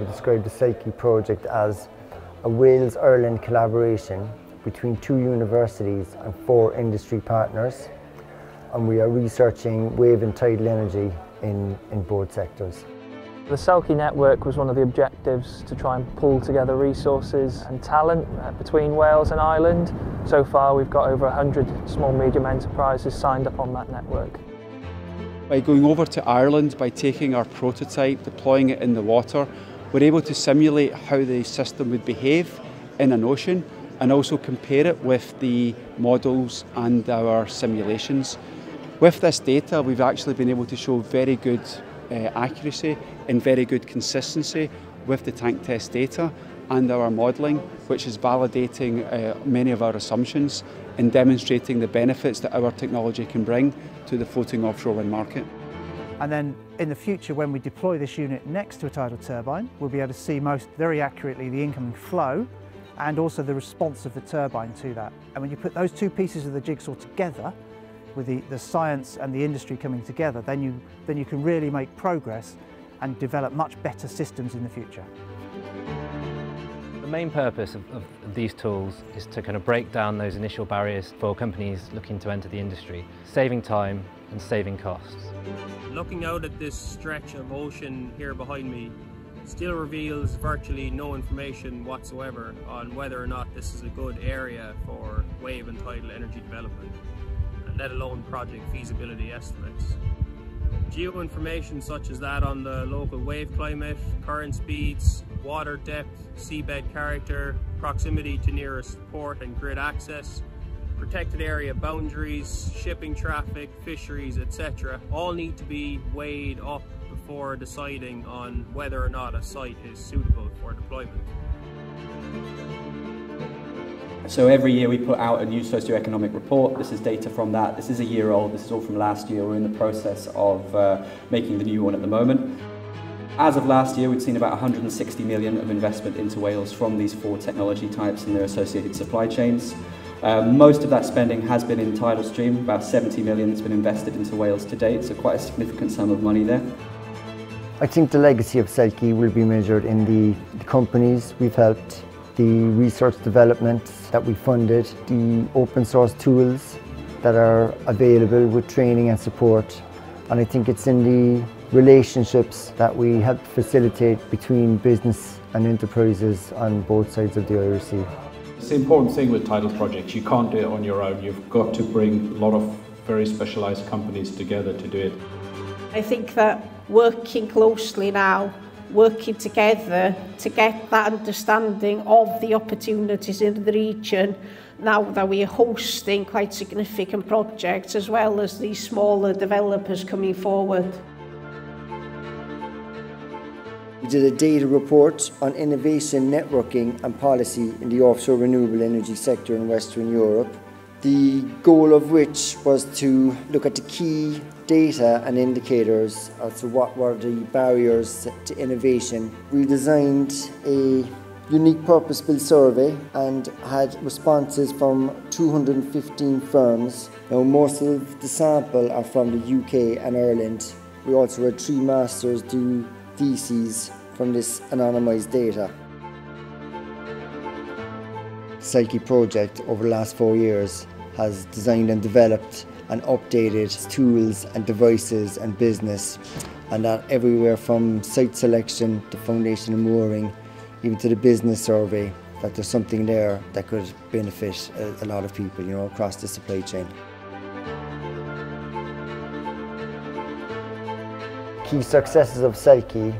would describe the Selkie project as a Wales-Ireland collaboration between two universities and four industry partners. And we are researching wave and tidal energy in, in both sectors. The Selkie network was one of the objectives to try and pull together resources and talent uh, between Wales and Ireland. So far we've got over 100 small medium enterprises signed up on that network. By going over to Ireland, by taking our prototype, deploying it in the water, we're able to simulate how the system would behave in an ocean and also compare it with the models and our simulations. With this data, we've actually been able to show very good uh, accuracy and very good consistency with the tank test data and our modelling, which is validating uh, many of our assumptions and demonstrating the benefits that our technology can bring to the floating offshore wind market. And then in the future, when we deploy this unit next to a tidal turbine, we'll be able to see most very accurately the incoming flow and also the response of the turbine to that. And when you put those two pieces of the jigsaw together, with the, the science and the industry coming together, then you, then you can really make progress and develop much better systems in the future. The main purpose of, of, these tools is to kind of break down those initial barriers for companies looking to enter the industry, saving time and saving costs. Looking out at this stretch of ocean here behind me still reveals virtually no information whatsoever on whether or not this is a good area for wave and tidal energy development, let alone project feasibility estimates. Geo-information such as that on the local wave climate, current speeds, water depth, seabed character, proximity to nearest port and grid access, protected area boundaries, shipping traffic, fisheries, etc. all need to be weighed up before deciding on whether or not a site is suitable for deployment. So every year we put out a new socioeconomic report. This is data from that. This is a year old. This is all from last year. We're in the process of uh, making the new one at the moment. As of last year, we'd seen about 160 million of investment into Wales from these four technology types and their associated supply chains. Um, most of that spending has been in tidal stream, about 70 million has been invested into Wales to date, so quite a significant sum of money there. I think the legacy of Selkie will be measured in the, the companies we've helped, the research developments that we funded, the open source tools that are available with training and support. And I think it's in the relationships that we help facilitate between business and enterprises on both sides of the Sea. it's the important thing with title projects. You can't do it on your own. You've got to bring a lot of very specialized companies together to do it. I think that working closely now, working together to get that understanding of the opportunities in the region now that we are hosting quite significant projects as well as these smaller developers coming forward. Did a data report on innovation, networking and policy in the offshore renewable energy sector in Western Europe the goal of which was to look at the key data and indicators as to what were the barriers to innovation. We designed a unique purpose-built survey and had responses from 215 firms. Now most of the sample are from the UK and Ireland. We also had three masters do theses from this anonymised data. Selkie project over the last four years has designed and developed and updated tools and devices and business and that everywhere from site selection to foundation and mooring even to the business survey that there's something there that could benefit a, a lot of people you know across the supply chain. Key successes of Selkie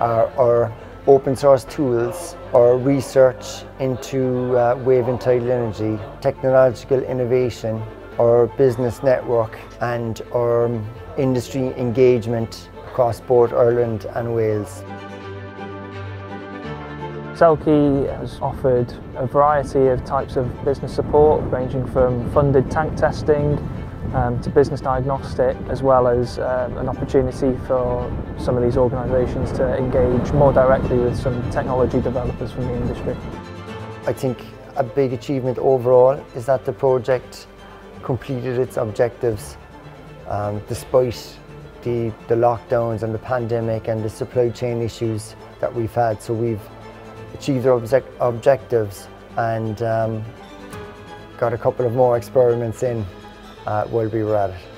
our open source tools or research into uh, wave and tidal energy, technological innovation, or business network and our industry engagement across both Ireland and Wales. Selkie has offered a variety of types of business support ranging from funded tank testing um, to business diagnostic as well as um, an opportunity for some of these organisations to engage more directly with some technology developers from the industry. I think a big achievement overall is that the project completed its objectives um, despite the, the lockdowns and the pandemic and the supply chain issues that we've had. So we've achieved our object objectives and um, got a couple of more experiments in uh, were at it.